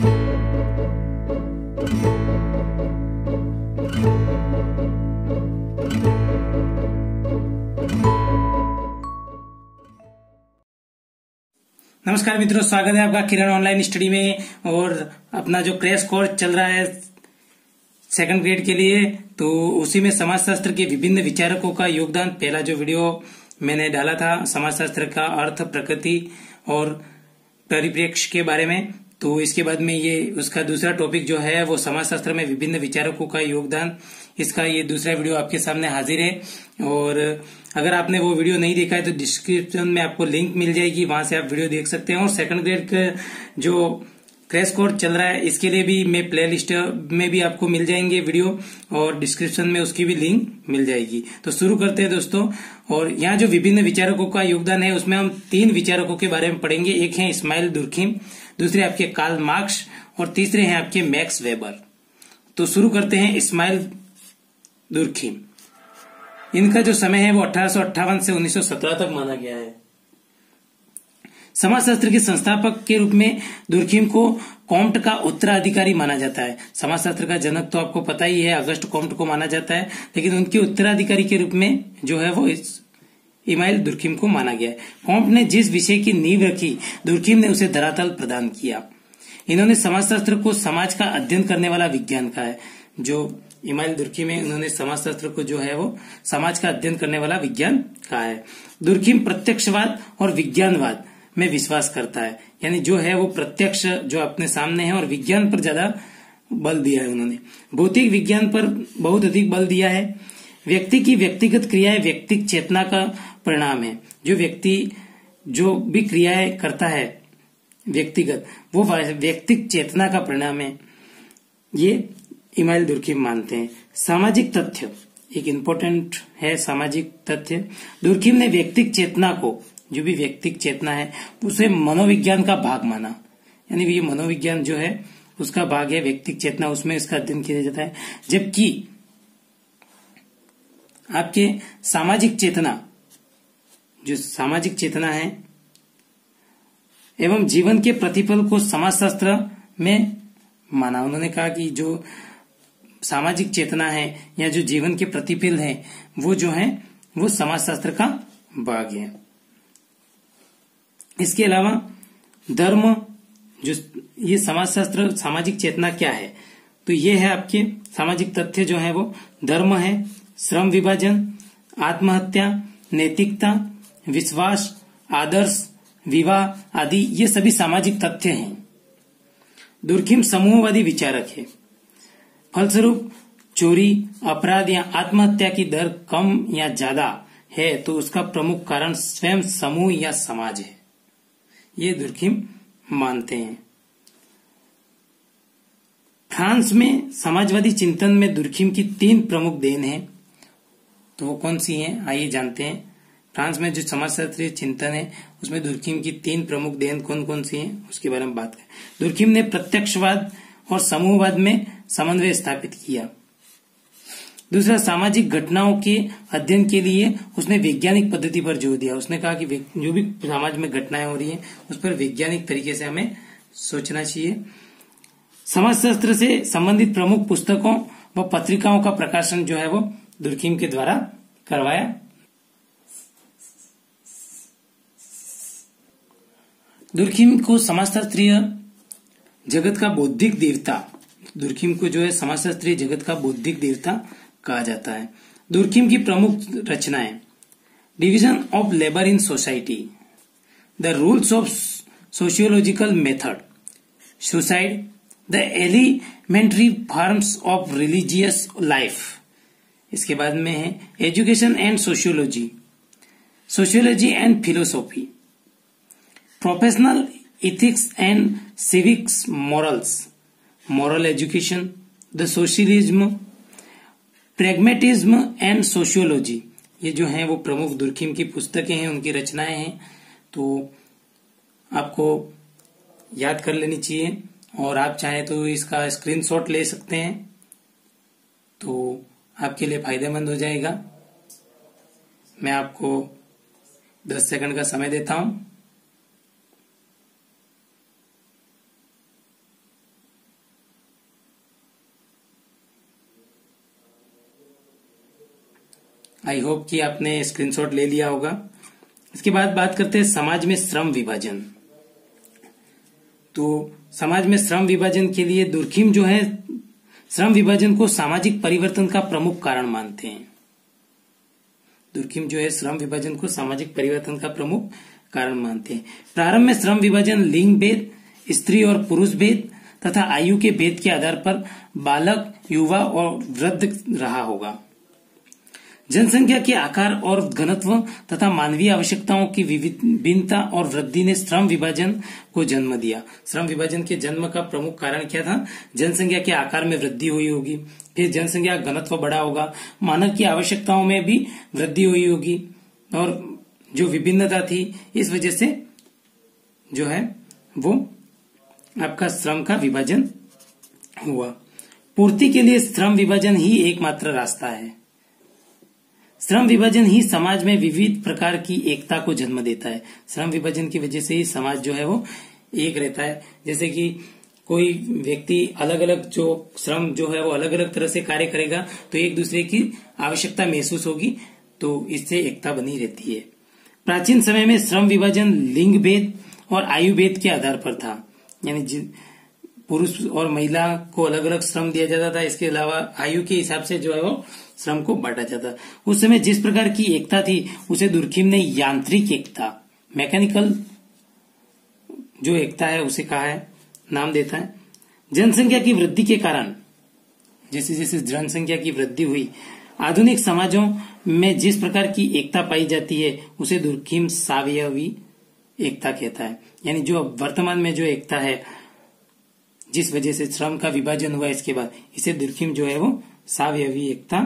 नमस्कार मित्रों, स्वागत है आपका किरण ऑनलाइन स्टडी में और अपना जो क्रैश कोर्स चल रहा है सेकंड ग्रेड के लिए तो उसी में समाजशास्त्र के विभिन्न विचारकों का योगदान पहला जो वीडियो मैंने डाला था, समाजशास्त्र का अर्थ, प्रकृति और परिप्रेक्ष्य के बारे में। तो इसके बाद में ये, उसका दूसरा टॉपिक जो है, वो समाजशास्त्र में विभिन्न विचारकों का योगदान। इसका ये दूसरा वीडियो आपके सामने हाजिर है। और अगर आपने वो वीडियो नहीं देखा है तो डिस्क्रिप्शन में आपको लिंक मिल जाएगी। वहाँ से आप वीडियो देख सकते हैं। और सेकंड ग्रेड का जो क्रैश कोर्स चल रहा है, इसके लिए भी मैं प्ले लिस्ट में भी आपको मिल जाएँगे वीडियो और डिस्क्रिप्शन में उसकी भी लिंक मिल जाएगी। तो शुरू करते हैं दोस्तों। और यहाँ जो विभिन्न विचारकों का योगदान है, उसमें हम तीन विचारकों के बारे में पढ़ेंगे। एक है इस्माइल दुर्खिम। दूसरे आपके कार्ल मार्क्स और तीसरे हैं आपके मैक्स वेबर तो शुरू करते हैं इस्माइल दुर्खिम इनका जो समय है वो अठारह सौ अट्ठावन से 1917 तक माना गया है। समाजशास्त्र के संस्थापक के रूप में दुर्खीम को कॉम्ट का उत्तराधिकारी माना जाता है। समाजशास्त्र का जनक तो आपको पता ही है, अगस्त कॉम्ट को माना जाता है, लेकिन उनके उत्तराधिकारी के रूप में जो है वो इस इमाइल दुर्खिम को माना गया कॉम्ट ने जिस विषय की नींव रखी, दुर्खिम ने उसे धरातल प्रदान किया। इन्होंने समाजशास्त्र को समाज का अध्ययन करने वाला विज्ञान का है। जो इमाइल दुर्खी में उन्होंने समाजशास्त्र को जो है वो समाज का अध्ययन करने वाला विज्ञान कहा है। दुर्खिम प्रत्यक्षवाद और विज्ञानवाद में विश्वास करता है। यानी जो है वो प्रत्यक्ष जो अपने सामने है और विज्ञान पर ज़्यादा बल दिया है उन्होंने। भौतिक विज्ञान पर बहुत अधिक बल दिया है। व्यक्ति की व्यक्तिगत क्रियाएँ व्यक्तिक चेतना का परिणाम है। जो व्यक्ति, जो भी क्रियाएँ करता है, व्यक्तिगत, वो व्यक्तिक चेतना का परिणाम है। ये इमाइल दुर्खिम मानते हैं। सामाजिक तथ्य, एक इम्पोर्टेंट है सामाजिक तथ्य। दुर्खिम ने व्यक्तिक चेतना को, जो भी व्यक्तिक चेतना है, उसे मनोविज्ञान का भाग माना। यानी ये मनोविज्ञान जो है, उसका भाग है, व्यक्तिक चेतना, उसमें इसका अध्ययन किया जाता है। जबकि आपके सामाजिक चेतना जो सामाजिक चेतना है, एवं जीवन के प्रतिफल को समाजशास्त्र में माना। उन्होंने कहा कि जो सामाजिक चेतना है या जो जीवन के प्रतिफल है, वो जो है, वो समाजशास्त्र का भाग है। इसके अलावा धर्म, जो ये समाजशास्त्र, सामाजिक चेतना क्या है? तो ये है आपके सामाजिक तथ्य जो है वो। धर्म है, श्रम विभाजन, आत्महत्या, नैतिकता विश्वास, आदर्श, विवाह आदि ये सभी सामाजिक तथ्य हैं। दुर्खिम समूहवादी विचारक है। फलस्वरूप, चोरी, अपराध या आत्महत्या की दर कम या ज़्यादा है तो उसका प्रमुख कारण स्वयं समूह या समाज है। ये दुर्खिम मानते हैं। फ्रांस में समाजवादी चिंतन में दुर्खिम की तीन प्रमुख देन है। तो वो कौन सी हैं? आइए जानते हैं। फ्रांस में जो समाजशास्त्रीय चिंतन है, उसमें दुर्खिम की तीन प्रमुख देन कौन कौन सी हैं, उसके बारे में बात करें। दुर्खिम ने प्रत्यक्षवाद और समूहवाद में समन्वय स्थापित किया। दूसरा, सामाजिक घटनाओं के अध्ययन के लिए उसने वैज्ञानिक पद्धति पर ज़ोर दिया। उसने कहा कि जो भी समाज में घटनाएँ हो रही हैं, उस पर वैज्ञानिक तरीके से हमें सोचना चाहिए। समाजशास्त्र से संबंधित प्रमुख पुस्तकों व पत्रिकाओं का प्रकाशन जो है, वो दुर्खिम के द्वारा करवाया दुर्खिम को समाजशास्त्रीय जगत का बौद्धिक देवता, दुर्खिम को जो है समाजशास्त्रीय जगत का बौद्धिक देवता कहा जाता है। दुर्खिम की प्रमुख रचनाएँ। Division of labour in society the rules of sociological method suicide the elementary forms of religious life इसके बाद में है education and sociology sociology and philosophy professional ethics and civics morals, moral education, the socialism, pragmatism and sociology. ये जो है वो प्रमुख Durkheim की पुस्तकें हैं, उनकी रचनाएँ हैं तो आपको याद कर लेनी चाहिए। और आप चाहें तो इसका स्क्रीनशॉट ले सकते हैं तो आपके लिए फ़ायदेमंद हो जाएगा। मैं आपको 10 सेकंड का समय देता हूँ। आई होप कि आपने स्क्रीनशॉट ले लिया होगा। इसके बाद बात करते हैं समाज में श्रम विभाजन। तो समाज में श्रम विभाजन के लिए दुर्खिम जो है, श्रम विभाजन को सामाजिक परिवर्तन का प्रमुख कारण मानते हैं। दुर्खिम जो है, श्रम विभाजन को सामाजिक परिवर्तन का प्रमुख कारण मानते हैं। प्रारंभ में श्रम विभाजन लिंग भेद, स्त्री और पुरुष भेद तथा आयु के भेद के आधार पर बालक, युवा और वृद्ध रहा होगा। जनसंख्या के आकार और घनत्व तथा मानवीय आवश्यकताओं की विभिन्नता और वृद्धि ने श्रम विभाजन को जन्म दिया। श्रम विभाजन के जन्म का प्रमुख कारण क्या था? जनसंख्या के आकार में वृद्धि हुई होगी। फिर जनसंख्या घनत्व बढ़ा होगा। मानव की आवश्यकताओं में भी वृद्धि हुई होगी। और जो विभिन्नता थी, इस वजह से जो है, वो आपका श्रम का विभाजन हुआ। पूर्ति के लिए श्रम विभाजन ही एकमात्र रास्ता है। श्रम विभाजन ही समाज में विविध प्रकार की एकता को जन्म देता है। श्रम विभाजन की वजह से ही समाज जो है वो एक रहता है। जैसे कि कोई व्यक्ति अलग अलग जो श्रम जो है वो अलग अलग तरह से कार्य करेगा तो एक दूसरे की आवश्यकता महसूस होगी तो इससे एकता बनी रहती है। प्राचीन समय में श्रम विभाजन लिंग भेद और आयु भेद के आधार पर था। यानी पुरुष और महिला को अलग अलग श्रम दिया जाता था। इसके अलावा आयु के हिसाब से जो है वो श्रम को बांटा जाता उस समय जिस प्रकार की एकता थी, उसे दुर्खिम ने यांत्रिक एकता, मैकेनिकल जो एकता है, उसे कहा है, नाम देता है। जनसंख्या की वृद्धि के कारण, जैसे जैसे जनसंख्या की वृद्धि हुई, आधुनिक समाजों में जिस प्रकार की एकता पाई जाती है, उसे दुर्खिम सावयवी एकता कहता है। यानी जो वर्तमान में जो एकता है जिस वजह से श्रम का विभाजन हुआ, इसके बाद इसे दुर्खिम जो है वो सावयवी एकता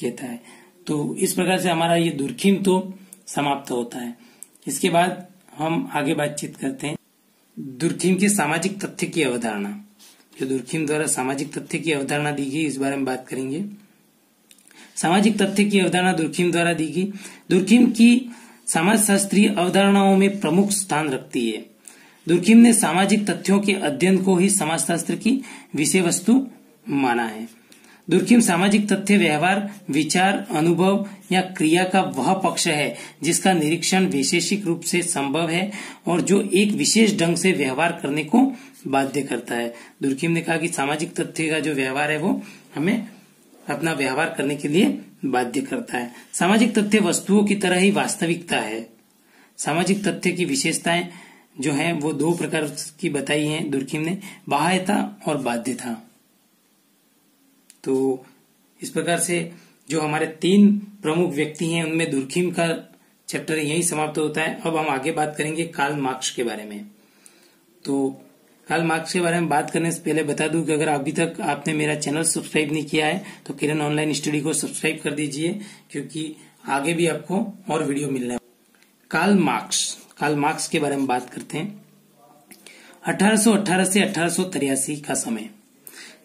कहता है। तो इस प्रकार से हमारा ये दुर्खिम तो समाप्त होता है। इसके बाद हम आगे बातचीत करते हैं। दुर्खिम के सामाजिक तथ्य की अवधारणा। जो दुर्खिम द्वारा सामाजिक तथ्य की अवधारणा दी गई, इस बारे में बात करेंगे। सामाजिक तथ्य की अवधारणा दुर्खिम द्वारा दी गई। दुर्खिम की समाज शास्त्रीय अवधारणाओं में प्रमुख स्थान रखती है। दुर्खिम ने सामाजिक तथ्यों के अध्ययन को ही समाजशास्त्र की विषय वस्तु माना है। दुर्खिम सामाजिक तथ्य, व्यवहार, विचार, अनुभव या क्रिया का वह पक्ष है जिसका निरीक्षण विशेषिक रूप से संभव है और जो एक विशेष ढंग से व्यवहार करने को बाध्य करता है। दुर्खिम ने कहा कि सामाजिक तथ्य का जो व्यवहार है वो हमें अपना व्यवहार करने के लिए बाध्य करता है। सामाजिक तथ्य वस्तुओं की तरह ही वास्तविकता है। सामाजिक तथ्य की विशेषताएँ जो है, वो दो प्रकार की बताई हैं दुर्खिम ने बाह्यता और बाध्यता तो इस प्रकार से जो हमारे तीन प्रमुख व्यक्ति हैं, उनमें दुर्खिम का चैप्टर यही समाप्त होता है। अब हम आगे बात करेंगे काल मार्क्स के बारे में। तो काल मार्क्स के बारे में बात करने से पहले बता दूँ कि अगर अभी तक आपने मेरा चैनल सब्सक्राइब नहीं किया है तो किरण ऑनलाइन स्टडी को सब्सक्राइब कर दीजिए, क्योंकि आगे भी आपको और वीडियो मिलने काल मार्क्स। काल मार्क्स के बारे में बात करते हैं। 1818 से अठारह का समय।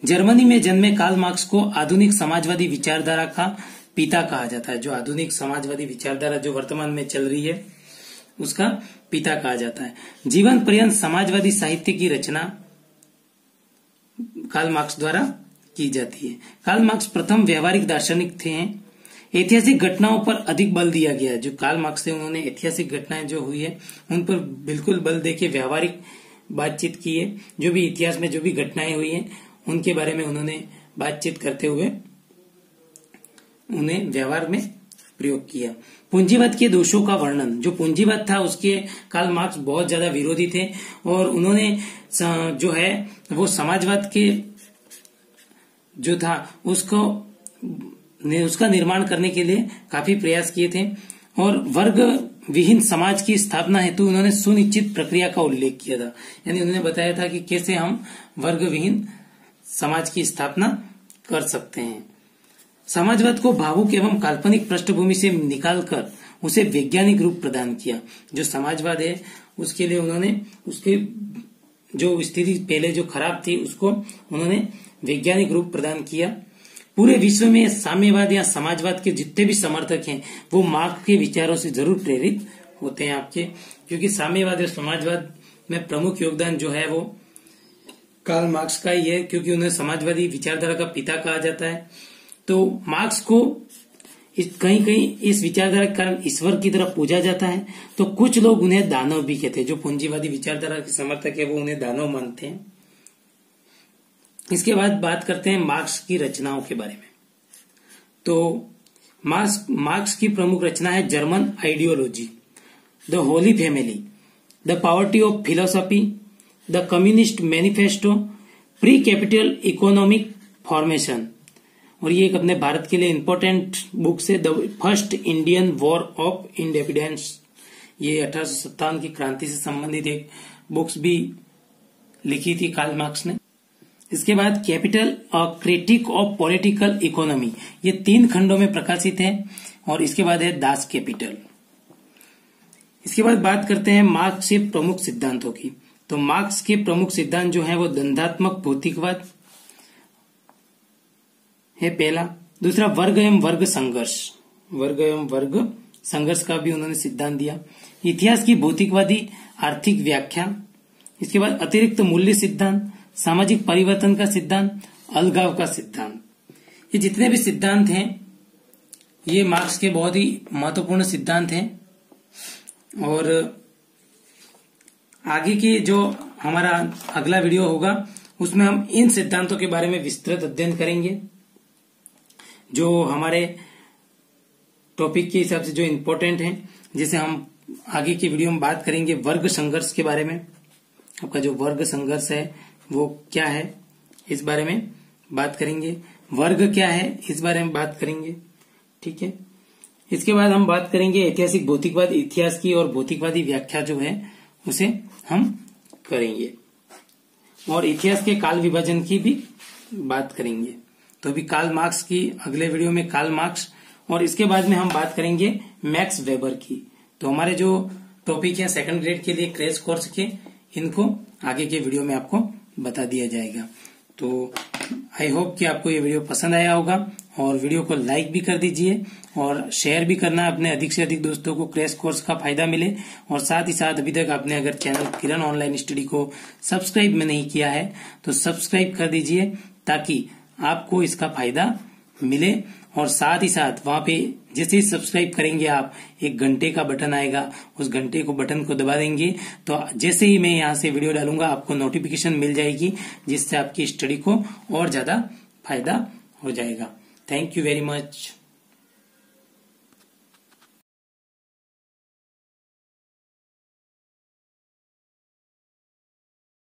जर्मनी में जन्मे कार्ल मार्क्स को आधुनिक समाजवादी विचारधारा का पिता कहा जाता है, जो आधुनिक समाजवादी विचारधारा जो वर्तमान में चल रही है, उसका पिता कहा जाता है। जीवन पर्यंत समाजवादी साहित्य की रचना कार्ल मार्क्स द्वारा की जाती है। कार्ल मार्क्स प्रथम व्यवहारिक दार्शनिक थे ऐतिहासिक घटनाओं पर अधिक बल दिया गया है। जो कार्ल मार्क्स थे उन्होंने ऐतिहासिक घटनाएँ जो हुई है, उन पर बिल्कुल बल देके व्यवहारिक बातचीत की है। जो भी इतिहास में जो भी घटनाएँ हुई है, उनके बारे में उन्होंने बातचीत करते हुए उन्हें व्यवहार में प्रयोग किया। पूंजीवाद के दोषों का वर्णन। जो पूंजीवाद था, उसके काल मार्क्स बहुत ज़्यादा विरोधी थे और उन्होंने जो है, वो समाजवाद के जो था, उसको उसका निर्माण करने के लिए काफ़ी प्रयास किए थे। और वर्ग विहीन समाज की स्थापना हेतु उन्होंने सुनिश्चित प्रक्रिया का उल्लेख किया था। यानी उन्होंने बताया था कि कैसे हम वर्ग विहीन समाज की स्थापना कर सकते हैं। समाजवाद को भावुक एवं काल्पनिक पृष्ठभूमि से निकालकर उसे वैज्ञानिक रूप प्रदान किया। जो समाजवाद है, उसके लिए उन्होंने उसके जो स्थिति पहले जो खराब थी, उसको उन्होंने वैज्ञानिक रूप प्रदान किया। पूरे विश्व में साम्यवाद या समाजवाद के जितने भी समर्थक हैं, वो मार्क के विचारों से ज़रूर प्रेरित होते हैं आपके। क्योंकि साम्यवाद और समाजवाद में प्रमुख योगदान जो है वो कार्ल मार्क्स का ही है, क्योंकि उन्हें समाजवादी विचारधारा का पिता कहा जाता है। तो मार्क्स को इस कहीं कहीं इस विचारधारा के कारण ईश्वर की तरफ़ पूजा जाता है। तो कुछ लोग उन्हें दानव भी कहते हैं, जो पूंजीवादी विचारधारा के समर्थक है, वो उन्हें दानव मानते हैं। इसके बाद बात करते हैं मार्क्स की रचनाओं के बारे में। तो मार्क्स मार्क्स की प्रमुख रचना है German ideology, the holy family, the poverty of philosophy, the communist manifesto pre capital economic formation. और ये एक अपने भारत के लिए इम्पोर्टेंट बुक्स है the first Indian war of independence. ये अठारह की क्रांति से संबंधित एक बुक्स भी लिखी थी कार्ल मार्क्स ने। इसके बाद capital a critique of political economy, ये तीन खंडों में प्रकाशित है, और इसके बाद है दास कैपिटल। इसके बाद बात करते हैं मार्क्स के प्रमुख सिद्धांतों की। तो मार्क्स के प्रमुख सिद्धांत जो है वो दंधात्मक भौतिकवाद है पहला। दूसरा, वर्ग एवं वर्ग संघर्ष। वर्ग एवं वर्ग संघर्ष का भी उन्होंने सिद्धांत दिया। इतिहास की भौतिकवादी आर्थिक व्याख्या। इसके बाद अतिरिक्त मूल्य सिद्धांत। सामाजिक परिवर्तन का सिद्धांत, अलगाव का सिद्धांत। ये जितने भी सिद्धांत हैं, ये मार्क्स के बहुत ही महत्वपूर्ण सिद्धांत हैं। और आगे की जो हमारा अगला वीडियो होगा, उसमें हम इन सिद्धांतों के बारे में विस्तृत अध्ययन करेंगे। जो हमारे टॉपिक के हिसाब से जो इम्पोर्टेंट है, जिसे हम आगे की वीडियो में बात करेंगे, वर्ग संघर्ष के बारे में। आपका जो वर्ग संघर्ष है वो क्या है? इस बारे में बात करेंगे। वर्ग क्या है? इस बारे में बात करेंगे। ठीक है? इसके बाद हम बात करेंगे ऐतिहासिक भौतिकवाद, इतिहास की और भौतिकवादी व्याख्या जो है, उसे हम करेंगे। और इतिहास के काल विभाजन की भी बात करेंगे। तो अभी काल मार्क्स की अगले वीडियो में काल मार्क्स और इसके बाद में हम बात करेंगे मैक्स वेबर की। तो हमारे जो टॉपिक है सेकंड ग्रेड के लिए क्रेज कोर्स के, इनको आगे के वीडियो में आपको बता दिया जाएगा। तो आई होप कि आपको ये वीडियो पसंद आया होगा और वीडियो को लाइक भी कर दीजिए और शेयर भी करना अपने अधिक से अधिक दोस्तों को क्रेश कोर्स का फ़ायदा मिले और साथ ही साथ अभी तक आपने अगर चैनल किरण ऑनलाइन स्टडी को सब्सक्राइब में नहीं किया है तो सब्सक्राइब कर दीजिए ताकि आपको इसका फ़ायदा मिले और साथ ही साथ वहाँ पे जैसे ही सब्सक्राइब करेंगे आप, एक घंटे का बटन आएगा। उस घंटे को बटन को दबा देंगे। तो जैसे ही मैं यहाँ से वीडियो डालूँगा, आपको नोटिफिकेशन मिल जाएगी, जिससे आपकी स्टडी को और ज़्यादा फ़ायदा हो जाएगा। Thank you very much